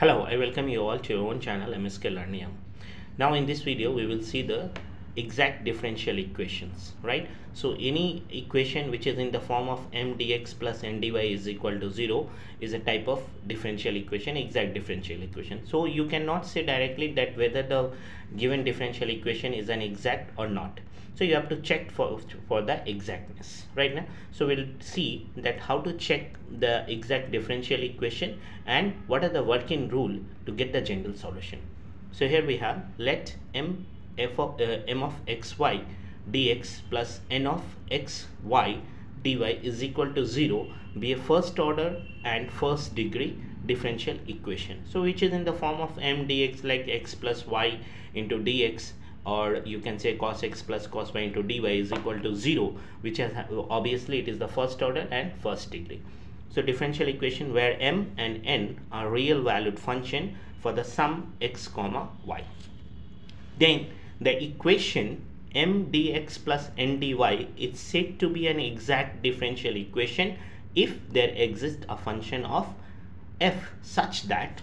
Hello, I welcome you all to your own channel MSK Learnium. Now in this video we will see the exact differential equations, right? So any equation which is in the form of m dx plus n dy is equal to 0 is a type of differential equation, exact differential equation. So you cannot say directly that whether the given differential equation is an exact or not. So you have to check for, for the exactness, right now. So we'll see that how to check the exact differential equation and what are the working rule to get the general solution. So here we have let m f of uh, m of xy dx plus n of xy dy is equal to 0 be a first order and first degree differential equation so which is in the form of m dx like x plus y into dx or you can say cos x plus cos y into dy is equal to 0 which has obviously it is the first order and first degree. So differential equation where m and n are real valued function for the sum x comma y. Then the equation m dx plus n dy is said to be an exact differential equation if there exists a function of f such that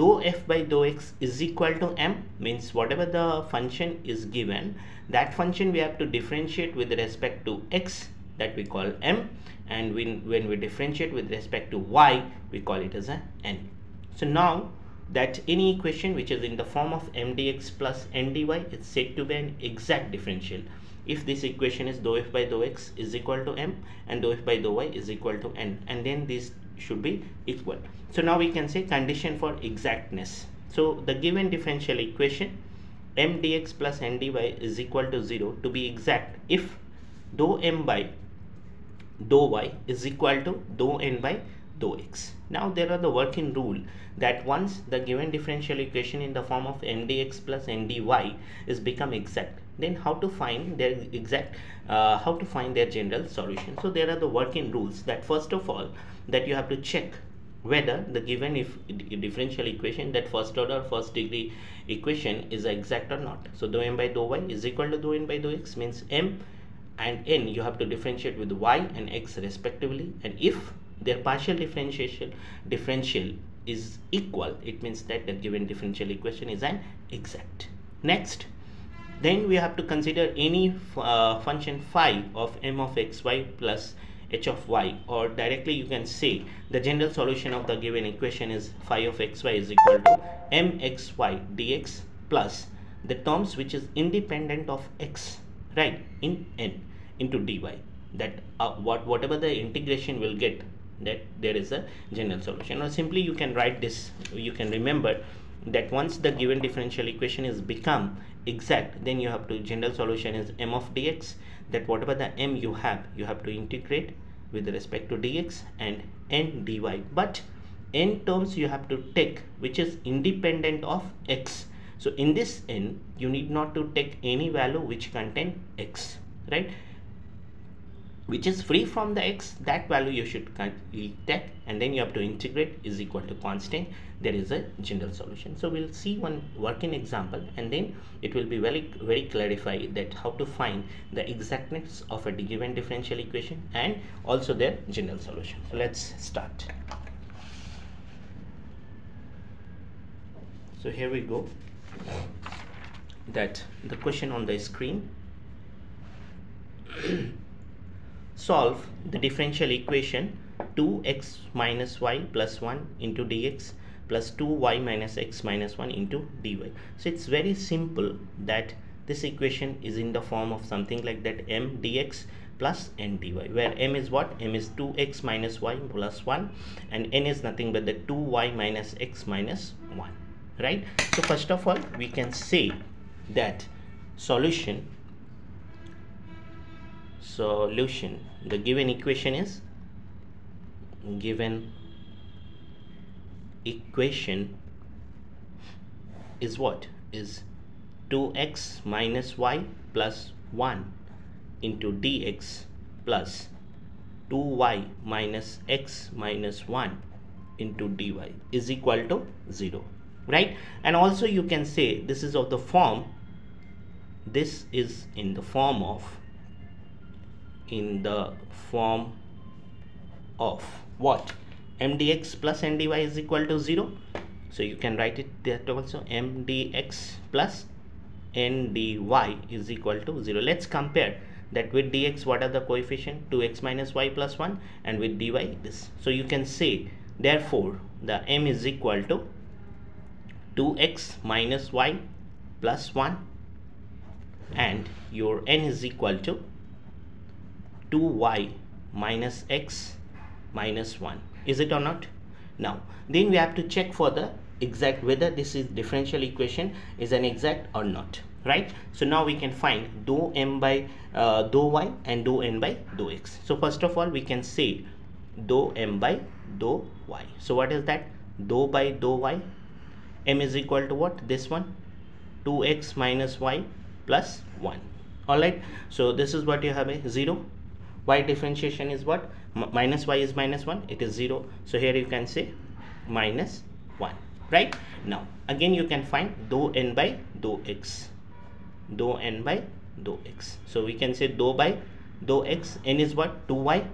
dou f by dou x is equal to m means whatever the function is given that function we have to differentiate with respect to x that we call m and when, when we differentiate with respect to y we call it as a n. So now that any equation which is in the form of m dx plus n dy is said to be an exact differential. If this equation is dou f by dou x is equal to m and dou f by dou y is equal to n and then this should be equal so now we can say condition for exactness. So the given differential equation m dx plus n dy is equal to 0 to be exact. If dou m by dou y is equal to dou n by x. Now there are the working rule that once the given differential equation in the form of m dx plus n dy is become exact then how to find their exact uh, how to find their general solution. So there are the working rules that first of all that you have to check whether the given if differential equation that first order first degree equation is exact or not. So dou m by dou y is equal to dou n by dou x means m and n you have to differentiate with y and x respectively and if their partial differentiation differential is equal. It means that the given differential equation is an exact. Next then we have to consider any uh, function phi of m of xy plus h of y. Or directly you can say the general solution of the given equation is phi of xy is equal to mxy dx plus the terms which is independent of x right in n into dy. That uh, what whatever the integration will get that there is a general solution. Or simply you can write this you can remember that once the given differential equation is become exact then you have to general solution is m of dx that whatever the m you have you have to integrate with respect to dx and n dy. But n terms you have to take which is independent of x. So in this n you need not to take any value which contain x right which is free from the x that value you should take and then you have to integrate is equal to constant. There is a general solution. So we'll see one working example and then it will be very very clarified that how to find the exactness of a given differential equation and also their general solution. So let's start. So here we go. That the question on the screen solve the differential equation 2x minus y plus 1 into dx plus 2y minus x minus 1 into dy. So it's very simple that this equation is in the form of something like that m dx plus n dy where m is what m is 2x minus y plus 1 and n is nothing but the 2y minus x minus 1 right so first of all we can say that solution solution. The given equation is given equation is what? Is 2x minus y plus 1 into dx plus 2y minus x minus 1 into dy is equal to 0 right? And also you can say this is of the form this is in the form of in the form of what? Mdx plus ndy is equal to 0 so you can write it that also. Mdx plus ndy is equal to 0 let's compare that with dx what are the coefficient? 2x minus y plus 1 and with dy this. So you can say therefore the m is equal to 2x minus y plus 1 and your n is equal to 2y minus x minus 1 is it or not? Now then we have to check for the exact whether this is differential equation is an exact or not right? So now we can find dou m by uh, dou y and dou n by dou x. So first of all we can say dou m by dou y. So what is that? Dou by dou y. M is equal to what? This one. 2x minus y plus 1 all right? So this is what you have a 0 y differentiation is what? M minus y is minus 1 it is 0 so here you can say minus 1 right? Now again you can find dou n by dou x dou n by dou x. So we can say dou by dou x n is what? 2y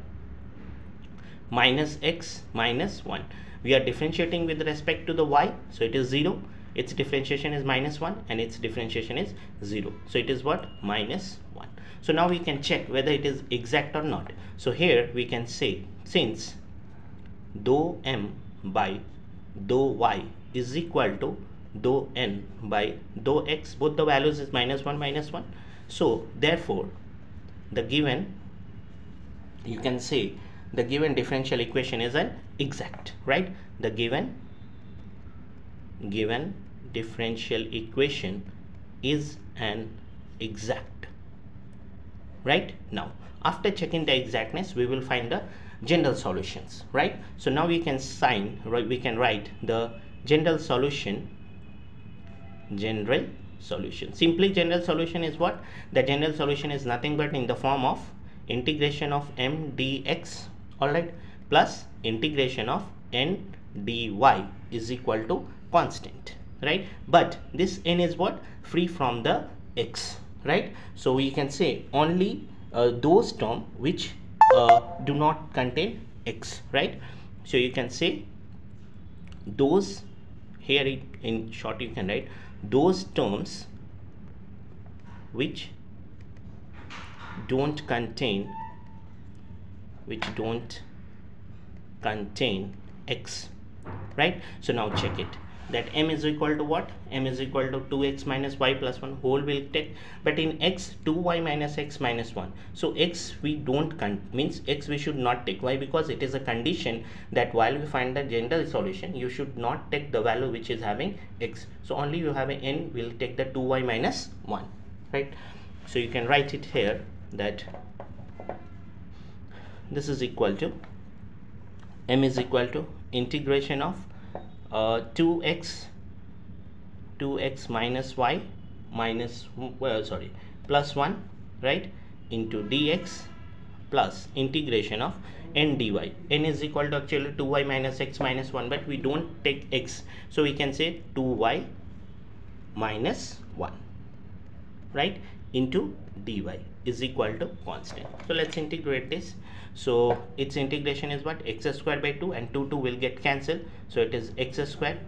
minus x minus 1 we are differentiating with respect to the y so it is 0 its differentiation is minus 1 and its differentiation is 0 so it is what? Minus 1 so now we can check whether it is exact or not. So here we can say since dou m by dou y is equal to dou n by dou x both the values is minus 1 minus 1 so therefore the given you can say the given differential equation is an exact right? The given given differential equation is an exact right? Now after checking the exactness we will find the general solutions right? So now we can sign right we can write the general solution general solution. Simply general solution is what? The general solution is nothing but in the form of integration of m dx all right plus integration of n dy is equal to constant right? But this n is what? Free from the x right? So we can say only uh, those term which uh, do not contain x right? So you can say those here in short you can write those terms which don't contain which don't contain x right? So now check it that m is equal to what? m is equal to 2x minus y plus 1 whole will take. But in x 2y minus x minus 1 so x we don't means x we should not take. Why? Because it is a condition that while we find the general solution you should not take the value which is having x. So only you have an n will take the 2y minus 1 right? So you can write it here that this is equal to m is equal to integration of uh, 2x 2x minus y minus well sorry plus 1 right into dx plus integration of n dy n is equal to actually 2y minus x minus 1 but we don't take x. So we can say 2y minus 1 right into dy is equal to constant. So let's integrate this. So its integration is what? X square by 2 and 2 2 will get cancelled. So it is x square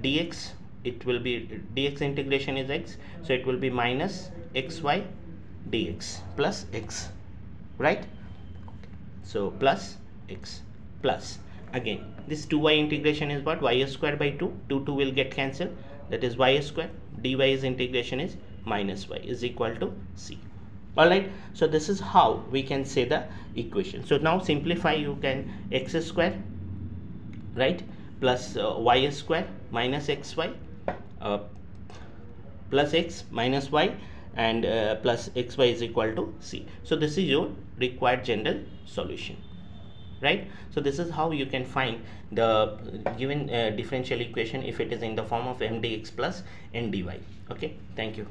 dx. It will be dx integration is x. So it will be minus xy dx plus x right? So plus x plus. Again this 2y integration is what? Y square by 2 2 2 will get cancelled. That is y square dy is integration is minus y is equal to c all right so this is how we can say the equation. So now simplify you can x square right plus uh, y square minus xy uh, plus x minus y and uh, plus xy is equal to c. So this is your required general solution right? So this is how you can find the given uh, differential equation if it is in the form of mdx plus ndy okay thank you